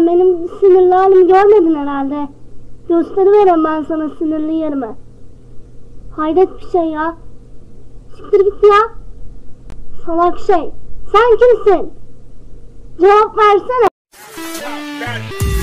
benim sinirli halimi görmedin herhalde. Gösteriverem ben sana sinirli yerimi. Hayret bir şey ya. Siktir git ya. Salak şey. Sen kimsin? Cevap versene. Ben